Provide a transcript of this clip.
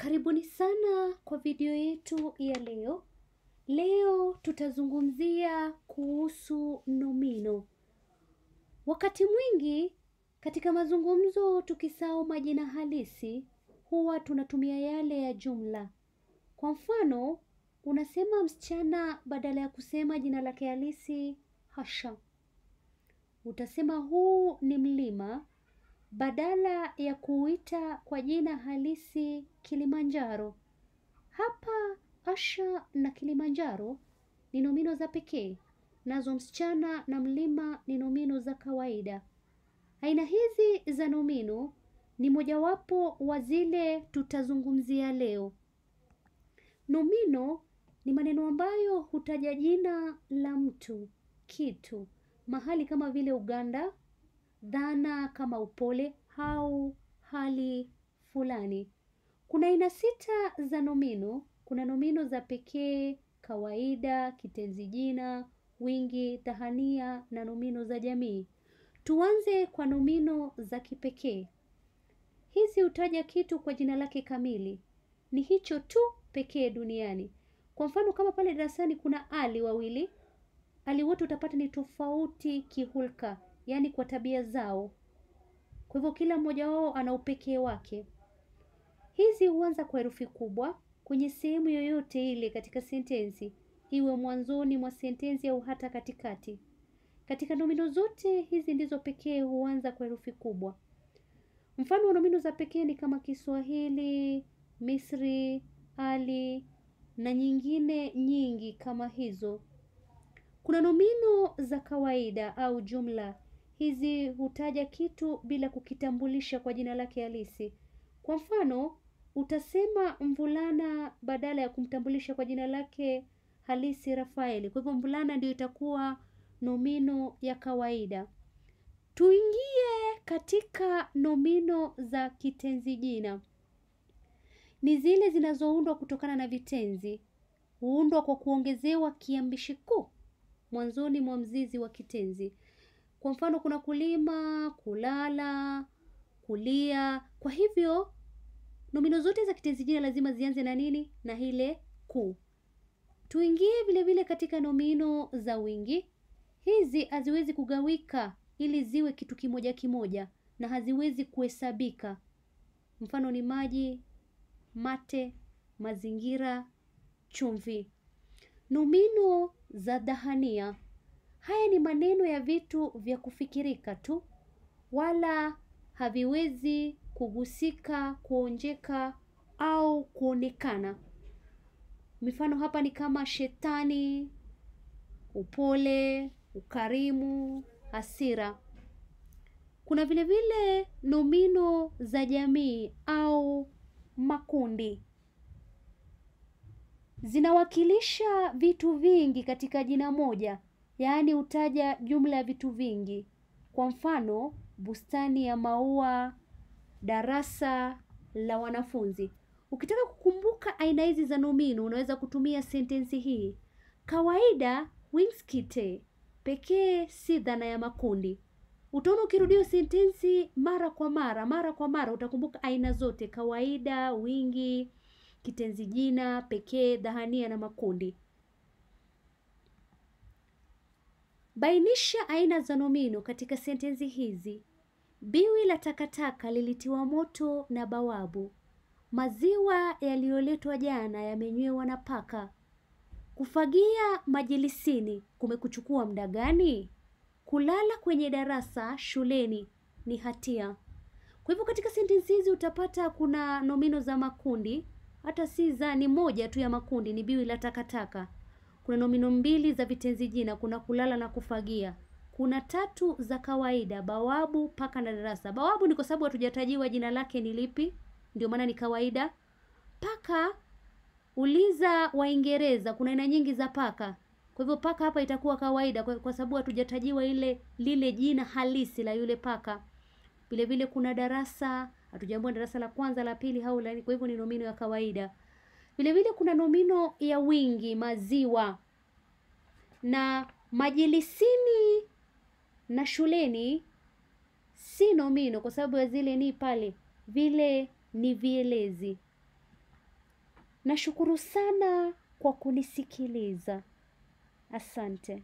Karibuni sana kwa video yetu ya leo. Leo tutazungumzia kuhusu nomino. Wakati mwingi katika mazungumzo tukisahau majina halisi, huwa tunatumia yale ya jumla. Kwa mfano, unasema msichana badala ya kusema jina lake halisi Hasha. Utasema huu ni mlima badala ya kuuita kwa jina halisi Kilimanjaro. Hapa Asha na Kilimanjaro ni nomino za pekee, nazo msichana na mlima ni nomino za kawaida. Aina hizi za nomino ni mojawapo wa zile tutazungumzia leo. Nomino ni maneno ambayo hutaja jina la mtu, kitu, mahali kama vile Uganda, dhana kama upole au hali fulani. Kuna aina sita za nomino. Kuna nomino za pekee, kawaida, kitenzi jina, wingi, tahania na nomino za jamii. Tuanze kwa nomino za kipekee. Hizi hutaja kitu kwa jina lake kamili. Ni hicho tu pekee duniani. Kwa mfano kama pale darasani kuna ali wawili, ali wote utapata ni tofauti kihulka, yaani kwa tabia zao. Kwa hivyo kila mmoja wao ana upekee wake. Hizi huanza kwa herufi kubwa kwenye sehemu yoyote ile katika sentensi, iwe mwanzoni mwa sentensi au hata katikati. Katika nomino zote hizi ndizo pekee huanza kwa herufi kubwa. Mfano wa nomino za pekee ni kama Kiswahili, Misri, Ali na nyingine nyingi kama hizo. Kuna nomino za kawaida au jumla. Hizi hutaja kitu bila kukitambulisha kwa jina lake halisi. Kwa mfano, utasema mvulana badala ya kumtambulisha kwa jina lake halisi Rafaeli. Kwa hivyo mvulana ndio itakuwa nomino ya kawaida. Tuingie katika nomino za kitenzi jina. Ni zile zinazoundwa kutokana na vitenzi. Huundwa kwa kuongezewa kiambishi kuu mwanzoni mwa mzizi wa kitenzi. Kwa mfano kuna kulima, kulala, kulia. Kwa hivyo nomino zote za kitenzi jina lazima zianze na nini? Na ile ku. Tuingie vile vile katika nomino za wingi. Hizi haziwezi kugawika ili ziwe kitu kimoja kimoja na haziwezi kuhesabika. Mfano ni maji, mate, mazingira, chumvi. Nomino za dhahania. Haya ni maneno ya vitu vya kufikirika tu, wala haviwezi kugusika, kuonjeka au kuonekana. Mifano hapa ni kama shetani, upole, ukarimu, hasira. Kuna vile vile nomino za jamii au makundi. Zinawakilisha vitu vingi katika jina moja, yaani hutaja jumla ya vitu vingi. Kwa mfano, bustani ya maua, darasa la wanafunzi. Ukitaka kukumbuka aina hizi za nomino, unaweza kutumia sentensi hii. Kawaida, winskite, pekee si dhana ya makundi. Utaona ukirudia sentensi mara kwa mara, mara kwa mara, utakumbuka aina zote, kawaida, wingi, kitenzi jina, pekee, dhahania na makundi. Bainisha aina za nomino katika sentensi hizi. Biwi la takataka lilitiwa moto na bawabu. Maziwa yaliyoletwa jana yamenywewa na paka. Kufagia majilisini kumekuchukua muda gani? Kulala kwenye darasa shuleni ni hatia. Kwa hivyo katika sentensi hizi utapata kuna nomino za makundi, hata si za ni moja tu ya makundi ni biwi la takataka. Kuna nomino mbili za vitenzi jina, kuna kulala na kufagia. Kuna tatu za kawaida, bawabu, paka na darasa. Bawabu ni kwa sababu hatujatajiwa jina lake ni lipi, ndio maana ni kawaida. Paka, uliza Waingereza, kuna aina nyingi za paka. Kwa hivyo paka hapa itakuwa kawaida kwa, kwa sababu hatujatajiwa ile lile jina halisi la yule paka. Vile vile kuna darasa, hatujaambiwa darasa la kwanza, la pili au la kwa hivyo ni nomino ya kawaida. Vile vile kuna nomino ya wingi, maziwa. Na majilisini na shuleni si nomino kwa sababu ya zile ni pale, vile ni vielezi. Nashukuru sana kwa kunisikiliza. Asante.